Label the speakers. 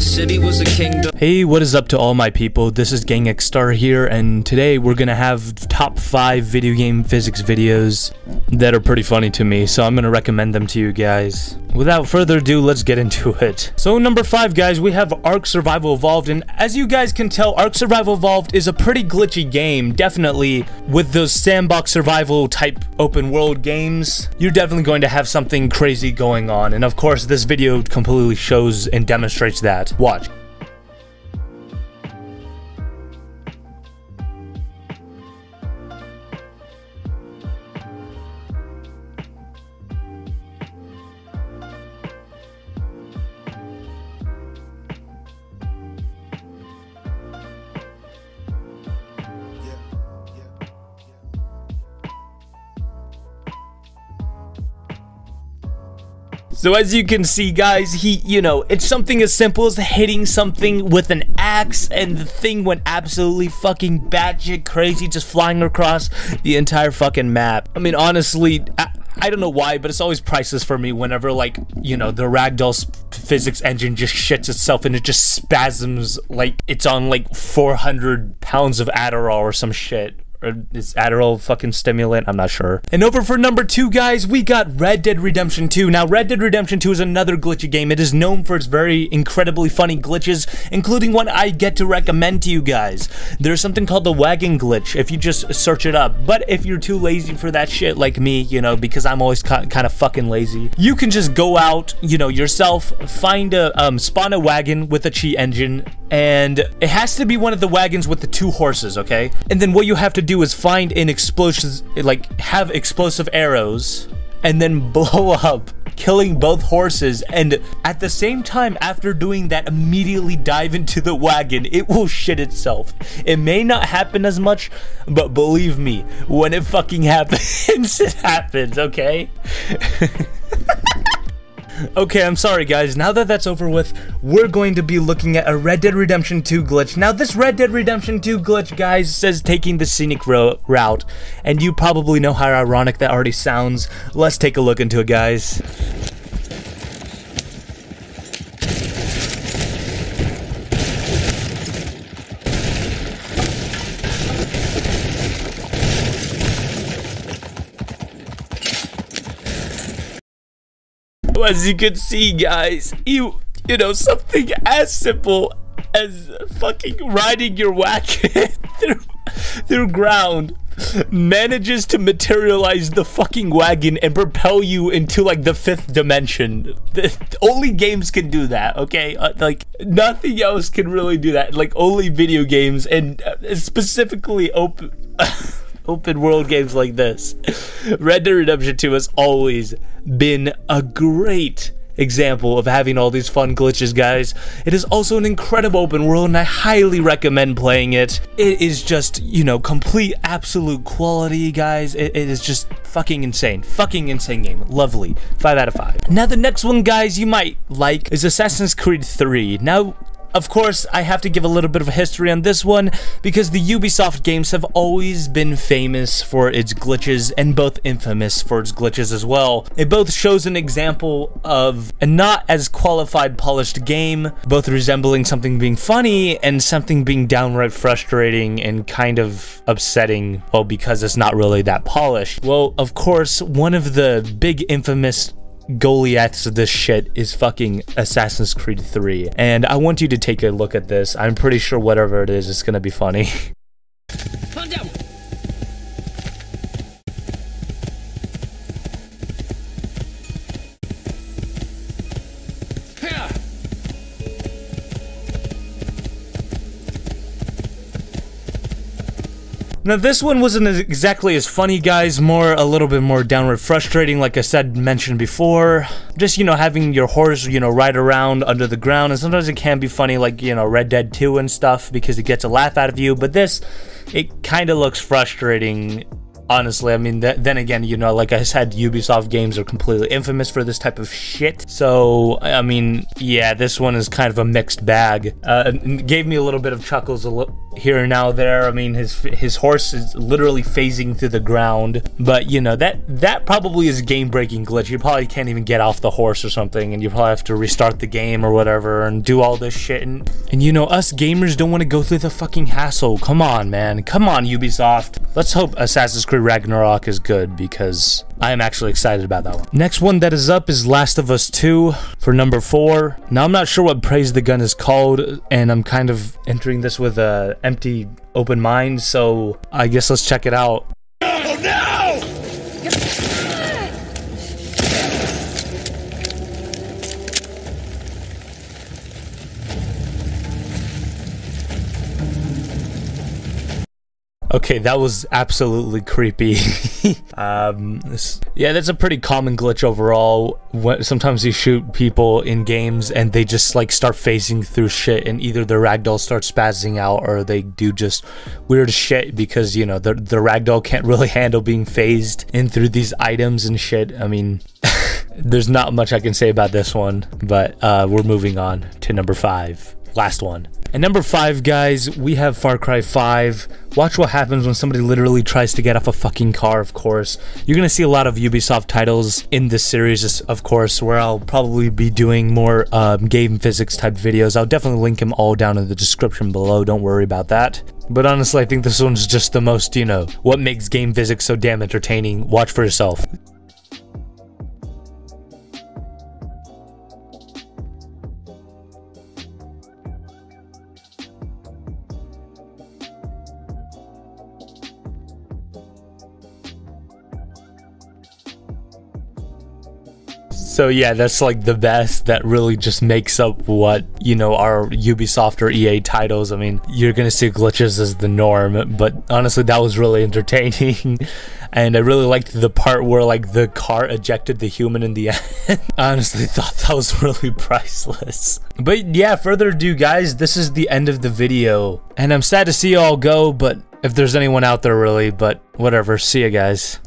Speaker 1: this city was a kingdom.
Speaker 2: Hey, what is up to all my people? This is Gang X Star here, and today we're gonna have top 5 video game physics videos that are pretty funny to me, so I'm gonna recommend them to you guys. Without further ado, let's get into it. So number 5 guys, we have Ark Survival Evolved, and as you guys can tell, Ark Survival Evolved is a pretty glitchy game, definitely with those sandbox survival type open world games. You're definitely going to have something crazy going on, and of course this video completely shows and demonstrates that. Watch. So as you can see, guys, he, you know, it's something as simple as hitting something with an axe, and the thing went absolutely fucking batshit crazy, just flying across the entire fucking map. I mean, honestly, I, I don't know why, but it's always priceless for me whenever, like, you know, the Ragdoll physics engine just shits itself and it just spasms like it's on, like, 400 pounds of Adderall or some shit is Adderall fucking stimulant? I'm not sure. And over for number two, guys, we got Red Dead Redemption 2. Now, Red Dead Redemption 2 is another glitchy game. It is known for its very incredibly funny glitches, including one I get to recommend to you guys. There's something called the wagon glitch, if you just search it up. But if you're too lazy for that shit, like me, you know, because I'm always kind of fucking lazy, you can just go out, you know, yourself, find a, um, spawn a wagon with a cheat engine, and it has to be one of the wagons with the two horses, okay? And then what you have to do is find an explosive, like, have explosive arrows, and then blow up, killing both horses, and at the same time, after doing that, immediately dive into the wagon. It will shit itself. It may not happen as much, but believe me, when it fucking happens, it happens, okay? Okay, I'm sorry guys, now that that's over with, we're going to be looking at a Red Dead Redemption 2 glitch. Now this Red Dead Redemption 2 glitch, guys, says taking the scenic ro route, and you probably know how ironic that already sounds. Let's take a look into it, guys. As you can see, guys, you you know something as simple as fucking riding your wagon through through ground manages to materialize the fucking wagon and propel you into like the fifth dimension. The, only games can do that, okay? Uh, like nothing else can really do that. Like only video games and uh, specifically open open world games like this. Red Dead Redemption 2 has always been a great example of having all these fun glitches, guys. It is also an incredible open world, and I highly recommend playing it. It is just, you know, complete, absolute quality, guys. it, it is just fucking insane. Fucking insane game. Lovely. 5 out of 5. Now, the next one, guys, you might like is Assassin's Creed 3. Now, of course, I have to give a little bit of a history on this one because the Ubisoft games have always been famous for its glitches and both infamous for its glitches as well. It both shows an example of a not as qualified polished game, both resembling something being funny and something being downright frustrating and kind of upsetting, well, because it's not really that polished. Well, of course, one of the big infamous Goliaths of this shit is fucking Assassin's Creed 3. And I want you to take a look at this. I'm pretty sure whatever it is, it's gonna be funny. Now this one wasn't exactly as funny guys, more a little bit more downward frustrating like I said mentioned before. Just, you know, having your horse, you know, ride around under the ground and sometimes it can be funny like, you know, Red Dead 2 and stuff because it gets a laugh out of you, but this, it kind of looks frustrating honestly. I mean, th then again, you know, like I said, Ubisoft games are completely infamous for this type of shit. So, I mean, yeah, this one is kind of a mixed bag. Uh, gave me a little bit of chuckles, a little here and now there. I mean, his his horse is literally phasing through the ground. But you know that that probably is a game-breaking glitch. You probably can't even get off the horse or something, and you probably have to restart the game or whatever and do all this shit. And and you know us gamers don't want to go through the fucking hassle. Come on, man. Come on, Ubisoft. Let's hope Assassin's Creed Ragnarok is good because I am actually excited about that one. Next one that is up is Last of Us 2 for number 4. Now, I'm not sure what Praise the Gun is called, and I'm kind of entering this with a empty, open mind, so I guess let's check it out. Okay, that was absolutely creepy. um, yeah, that's a pretty common glitch overall. When, sometimes you shoot people in games and they just like start phasing through shit and either the ragdoll starts spazzing out or they do just weird shit because, you know, the, the ragdoll can't really handle being phased in through these items and shit. I mean... there's not much I can say about this one, but uh, we're moving on to number five. Last one. And number five, guys, we have Far Cry 5. Watch what happens when somebody literally tries to get off a fucking car, of course. You're gonna see a lot of Ubisoft titles in this series, of course, where I'll probably be doing more um, game physics type videos. I'll definitely link them all down in the description below, don't worry about that. But honestly, I think this one's just the most, you know, what makes game physics so damn entertaining. Watch for yourself. So yeah, that's like the best that really just makes up what, you know, our Ubisoft or EA titles. I mean, you're gonna see glitches as the norm, but honestly, that was really entertaining. and I really liked the part where like the car ejected the human in the end. I honestly thought that was really priceless. But yeah, further ado guys, this is the end of the video. And I'm sad to see you all go, but if there's anyone out there really, but whatever, see you guys.